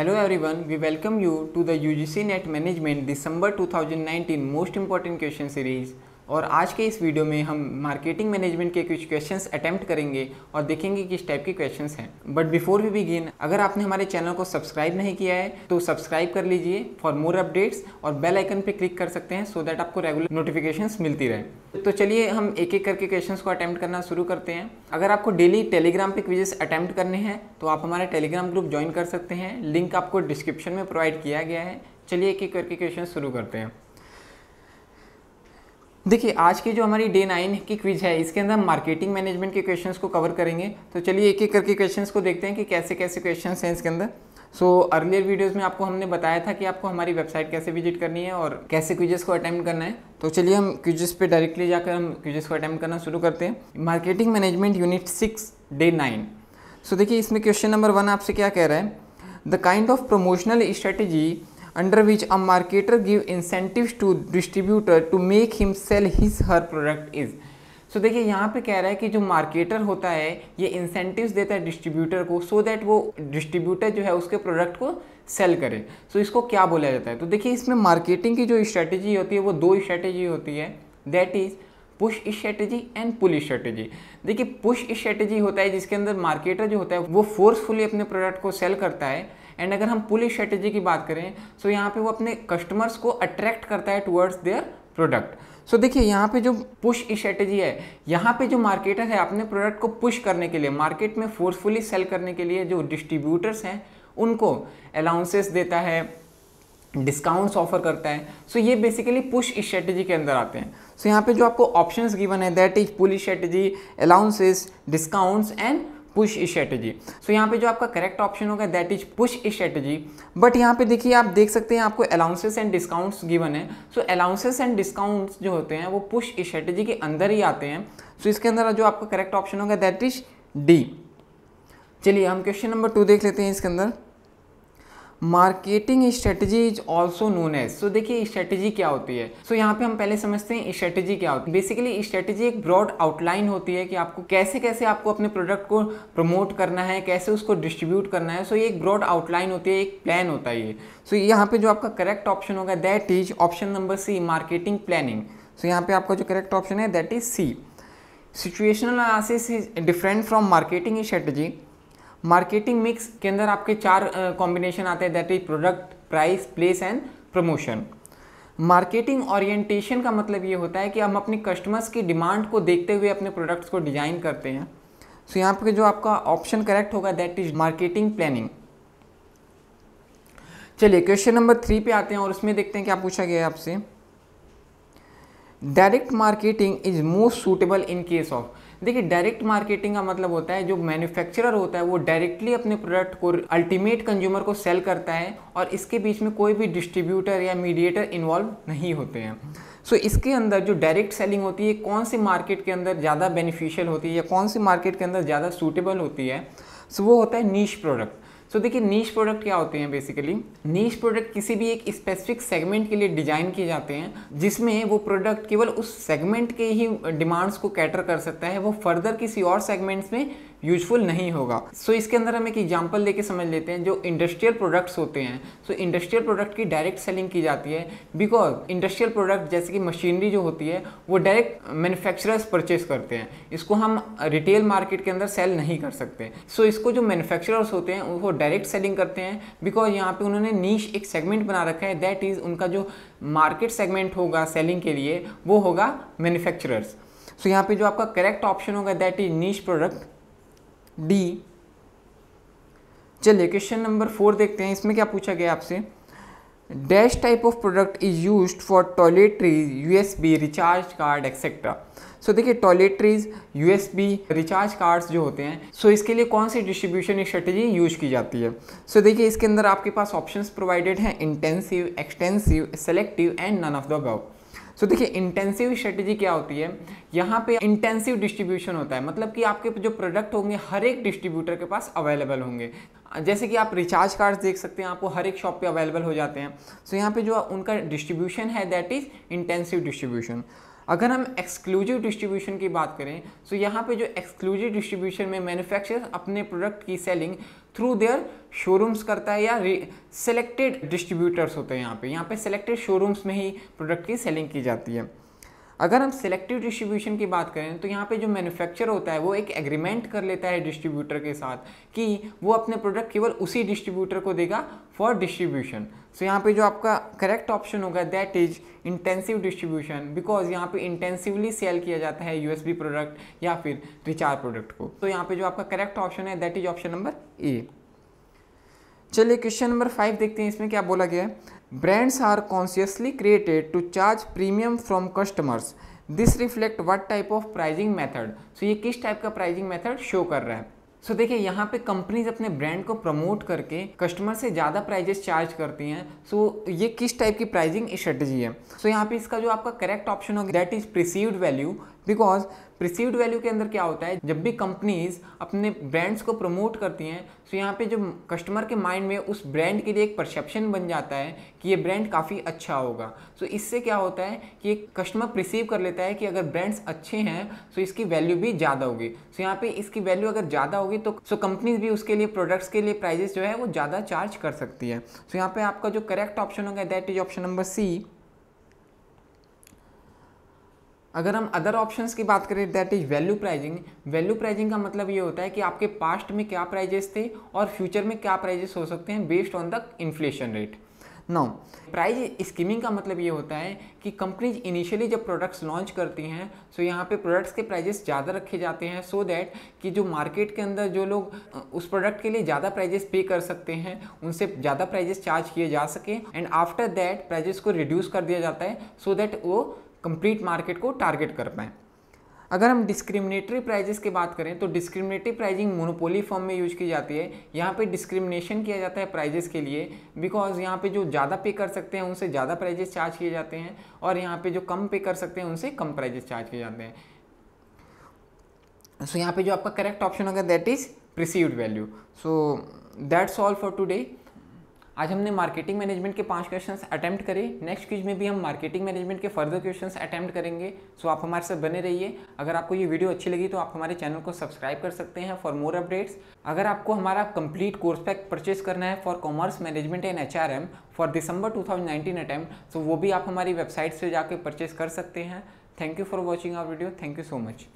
Hello everyone, we welcome you to the UGC Net Management December 2019 Most Important Question Series. और आज के इस video में हम मार्केटिंग मैनेजमेंट के कुछ क्वेश्चंस अटेम्प्ट करेंगे और देखेंगे किस टाइप के क्वेश्चंस हैं। बट बिफोर वी बिगिन अगर आपने हमारे चैनल को सब्सक्राइब नहीं किया है तो सब्सक्राइब कर लीजिए फॉर मोर अपडेट्स और बेल आइकन पे क्लिक कर सकते हैं सो so दैट आपको रेगुलर नोटिफिकेशन मिलती रहे। तो चलिए हम एक एक करके क्वेश्चन को अटैम्प्ट करना शुरू करते हैं। अगर आपको डेली टेलीग्राम पे क्विजेस अटैम्प्ट करने हैं तो आप हमारे टेलीग्राम ग्रुप ज्वाइन कर सकते हैं। लिंक आपको डिस्क्रिप्शन में प्रोवाइड किया गया है। चलिए एक एक करके क्वेश्चन शुरू करते हैं। देखिए, आज की जो हमारी डे नाइन की क्विज है, इसके अंदर मार्केटिंग मैनेजमेंट के क्वेश्चंस को कवर करेंगे। तो चलिए, एक एक करके क्वेश्चंस को देखते हैं कि कैसे कैसे क्वेश्चंस हैं इसके अंदर। सो अर्लियर वीडियोस में आपको हमने बताया था कि आपको हमारी वेबसाइट कैसे विज़िट करनी है और कैसे क्विजेस को अटैम्प्ट करना है। तो चलिए, हम क्विजेस पे डायरेक्टली जाकर हम क्विजेस को अटैम्प्ट करना शुरू करते हैं। Marketing management unit six day nine so देखिए, इसमें क्वेश्चन नंबर वन आपसे क्या कह रहा है? The kind of promotional strategy under which a marketer give incentives to distributor to make him sell his her product is. So so, देखिए यहाँ पे कह रहा है कि जो मार्केटर होता है ये इंसेंटिव्स देता है डिस्ट्रीब्यूटर को सो so दैट वो डिस्ट्रीब्यूटर जो है उसके प्रोडक्ट को सेल करे। सो so, इसको क्या बोला जाता है? तो देखिए इसमें मार्केटिंग की जो स्ट्रैटेजी होती है वो दो स्ट्रैटेजी होती है। That is push strategy and pull strategy देखिए पुश स्ट्रेटेजी होता है जिसके अंदर मार्केटर जो होता है वो फोर्सफुली अपने प्रोडक्ट को सेल करता है। एंड अगर हम पुल स्ट्रेटेजी की बात करें तो यहाँ पे वो अपने कस्टमर्स को अट्रैक्ट करता है towards their product so so, देखिए यहाँ पे जो पुश स्ट्रेटेजी है यहाँ पे जो मार्केटर है अपने प्रोडक्ट को पुश करने के लिए मार्केट में फोर्सफुली सेल करने के लिए जो डिस्ट्रीब्यूटर्स हैं उनको अलाउंसेस देता है डिस्काउंट्स ऑफ़र करता है। सो so, ये बेसिकली पुश स्ट्रेटेजी के अंदर आते हैं। सो so, यहाँ पे जो आपको ऑप्शंस गिवन है that is pull strategy allowances discounts and push strategy so यहाँ पे जो आपका करेक्ट ऑप्शन होगा that is push strategy but यहाँ पे देखिए आप देख सकते हैं आपको अलाउंसेस एंड डिस्काउंट्स गिवन है। सो अलाउंसेस एंड डिस्काउंट्स जो होते हैं वो पुश स्ट्रेटेजी के अंदर ही आते हैं। सो so, इसके अंदर जो आपका करेक्ट ऑप्शन होगा दैट इज़ डी चलिए हम क्वेश्चन नंबर टू देख लेते हैं इसके अंदर। Marketing strategy is also known as so देखिए स्ट्रेटजी क्या होती है? सो so, यहाँ पे हम पहले समझते हैं स्ट्रेटजी क्या होती है? बेसिकली स्ट्रेटजी एक ब्रॉड आउटलाइन होती है कि आपको कैसे कैसे आपको अपने प्रोडक्ट को प्रमोट करना है कैसे उसको डिस्ट्रीब्यूट करना है। सो so, ये एक ब्रॉड आउटलाइन होती है एक प्लान होता है ये। सो so, यहाँ पे जो आपका करेक्ट ऑप्शन होगा that is option number C marketing planning so यहाँ पे आपका जो करेक्ट ऑप्शन है that is C situational analysis is different from marketing strategy marketing mix के अंदर आपके चार कॉम्बिनेशन आते हैं that is product price place and promotion marketing orientation का मतलब ये होता है कि हम अपने कस्टमर्स की डिमांड को देखते हुए अपने प्रोडक्ट्स को डिज़ाइन करते हैं। सो so, यहाँ पे जो आपका ऑप्शन करेक्ट होगा दैट इज़ मार्केटिंग प्लानिंग चलिए क्वेश्चन नंबर थ्री पे आते हैं और उसमें देखते हैं क्या पूछा गया है आपसे। Direct marketing is most suitable in case of देखिए डायरेक्ट मार्केटिंग का मतलब होता है जो मैन्युफैक्चरर होता है वो डायरेक्टली अपने प्रोडक्ट को अल्टीमेट कंज्यूमर को सेल करता है और इसके बीच में कोई भी डिस्ट्रीब्यूटर या मीडिएटर इन्वॉल्व नहीं होते हैं। सो so, इसके अंदर जो डायरेक्ट सेलिंग होती है कौन सी मार्केट के अंदर ज़्यादा बेनिफिशियल होती है या कौन सी मार्केट के अंदर ज़्यादा सूटेबल होती है? सो so, वो होता है नीच प्रोडक्ट सो so, देखिए नीच प्रोडक्ट क्या होते हैं बेसिकली नीच प्रोडक्ट किसी भी एक स्पेसिफिक सेगमेंट के लिए डिज़ाइन किए जाते हैं जिसमें वो प्रोडक्ट केवल उस सेगमेंट के ही डिमांड्स को कैटर कर सकता है वो फर्दर किसी और सेगमेंट्स में यूजफुल नहीं होगा। सो so, इसके अंदर हम एक एग्ज़ाम्पल लेके समझ लेते हैं जो इंडस्ट्रियल प्रोडक्ट्स होते हैं। सो इंडस्ट्रियल प्रोडक्ट की डायरेक्ट सेलिंग की जाती है बिकॉज़ इंडस्ट्रियल प्रोडक्ट जैसे कि मशीनरी जो होती है वो डायरेक्ट मैन्युफैक्चरर्स परचेज करते हैं। इसको हम रिटेल मार्केट के अंदर सेल नहीं कर सकते। सो so, इसको जो मैन्युफैक्चरर्स होते हैं वो डायरेक्ट सेलिंग करते हैं बिकॉज़ यहाँ पे उन्होंने नीच एक सेगमेंट बना रखा है। दैट इज़ उनका जो मार्केट सेगमेंट होगा सेलिंग के लिए वो होगा मैन्युफैक्चरर्स सो so, यहाँ पे जो आपका करेक्ट ऑप्शन होगा that is niche product D. चलिए क्वेश्चन नंबर फोर देखते हैं। इसमें क्या पूछा गया आपसे? Dash type of product is use for toiletries USB recharge card etcetera so देखिए टॉयलेटरीज यूएसबी रिचार्ज कार्ड्स जो होते हैं सो so इसके लिए कौन सी डिस्ट्रीब्यूशन स्ट्रेटेजी यूज़ की जाती है? सो so, देखिए, इसके अंदर आपके पास ऑप्शंस प्रोवाइडेड हैं intensive extensive selective and none of the above so देखिए इंटेंसिव स्ट्रेटेजी क्या होती है? यहाँ पे इंटेंसिव डिस्ट्रीब्यूशन होता है। मतलब कि आपके जो प्रोडक्ट होंगे, हर एक डिस्ट्रीब्यूटर के पास अवेलेबल होंगे। जैसे कि आप रिचार्ज कार्ड देख सकते हैं, आपको हर एक शॉप पे अवेलेबल हो जाते हैं। सो so, यहाँ पे जो उनका डिस्ट्रीब्यूशन है दैट इज़ इंटेंसिव डिस्ट्रीब्यूशन अगर हम एक्सक्लूसिव डिस्ट्रीब्यूशन की बात करें तो यहाँ पे जो एक्सक्लूसिव डिस्ट्रीब्यूशन में मैन्युफैक्चरर अपने प्रोडक्ट की सेलिंग थ्रू देयर शोरूम्स करता है या सेलेक्टेड डिस्ट्रीब्यूटर्स होते हैं यहाँ पे। यहाँ पे सेलेक्टेड शोरूम्स में ही प्रोडक्ट की सेलिंग की जाती है। अगर हम सिलेक्टिव डिस्ट्रीब्यूशन की बात करें तो यहाँ पे जो मैन्युफैक्चर होता है, वो एक एग्रीमेंट कर लेता है डिस्ट्रीब्यूटर के साथ कि वो अपने प्रोडक्ट केवल उसी डिस्ट्रीब्यूटर को देगा फॉर डिस्ट्रीब्यूशन सो यहाँ पे जो आपका करेक्ट ऑप्शन होगा that is intensive distribution because यहाँ पे इंटेंसिवली सेल किया जाता है यूएसबी प्रोडक्ट या फिर रिचार्ज प्रोडक्ट को. तो यहाँ पे जो आपका करेक्ट ऑप्शन है that is option number A चलिए क्वेश्चन नंबर फाइव देखते हैं, इसमें क्या बोला गया है? Brands are consciously created to charge premium from customers this reflect what type of pricing method so ये किस टाइप का प्राइजिंग मेथड शो कर रहा है? सो so, देखिए यहाँ पे कंपनीज़ अपने ब्रांड को प्रमोट करके कस्टमर से ज़्यादा प्राइजेस चार्ज करती हैं। सो so, ये किस टाइप की प्राइजिंग स्ट्रेटजी है? सो so, यहाँ पे इसका जो आपका करेक्ट ऑप्शन होगा that is perceived value because perceived value के अंदर क्या होता है? जब भी कंपनीज़ अपने ब्रांड्स को प्रमोट करती हैं तो यहाँ पे जो कस्टमर के माइंड में उस ब्रांड के लिए एक परसेप्शन बन जाता है कि ये ब्रांड काफ़ी अच्छा होगा। सो तो इससे क्या होता है कि एक कस्टमर प्रिसीव कर लेता है कि अगर ब्रांड्स अच्छे हैं तो इसकी वैल्यू भी ज़्यादा होगी। सो तो यहाँ पे इसकी वैल्यू अगर ज़्यादा होगी तो सो कंपनीज़ भी उसके लिए प्रोडक्ट्स के लिए प्राइजेस जो है, वो ज़्यादा चार्ज कर सकती है। सो तो यहाँ पे आपका जो करेक्ट ऑप्शन होगा that is option number C अगर हम अदर ऑप्शंस की बात करें that is value pricing value pricing का मतलब ये होता है कि आपके पास्ट में क्या प्राइजेस थे और फ्यूचर में क्या प्राइजेस हो सकते हैं based on the inflation rate no price skimming का मतलब ये होता है कि कंपनीज़ इनिशियली जब प्रोडक्ट्स लॉन्च करती हैं सो यहाँ पे प्रोडक्ट्स के प्राइजेस ज़्यादा रखे जाते हैं सो so दैट कि जो मार्केट के अंदर जो लोग उस प्रोडक्ट के लिए ज़्यादा प्राइजेस पे कर सकते हैं, उनसे ज़्यादा प्राइजेस चार्ज किए जा सके एंड आफ्टर दैट प्राइजेस को रिड्यूस कर दिया जाता है सो so दैट वो कंप्लीट मार्केट को टारगेट कर पाएँ। अगर हम डिस्क्रिमिनेटरी प्राइजेस की बात करें तो डिस्क्रिमिनेटरी प्राइजिंग मोनोपोली फॉर्म में यूज़ की जाती है। यहाँ पे डिस्क्रिमिनेशन किया जाता है प्राइजेस के लिए बिकॉज़ यहाँ पे जो ज़्यादा पे कर सकते हैं उनसे ज़्यादा प्राइजेस चार्ज किए जाते हैं और यहाँ पे जो कम पे कर सकते हैं उनसे कम प्राइजेस चार्ज किए जाते हैं। सो so, यहाँ पे जो आपका करेक्ट ऑप्शन होगा that is perceived value so that's all for today आज हमने मार्केटिंग मैनेजमेंट के पाँच क्वेश्चंस अटैम्प्ट करे। नेक्स्ट क्विज में भी हम मार्केटिंग मैनेजमेंट के फर्दर क्वेश्चंस अटैम्प्ट करेंगे। सो आप हमारे साथ बने रहिए। अगर आपको ये वीडियो अच्छी लगी तो आप हमारे चैनल को सब्सक्राइब कर सकते हैं फॉर मोर अपडेट्स अगर आपको हमारा कंप्लीट कोर्स पैक परचेस करना है for commerce management and H R M for December two thousand attempt तो वो भी आप हमारी वेबसाइट से जाकर परचेस कर सकते हैं। Thank you for watching our video thank you so much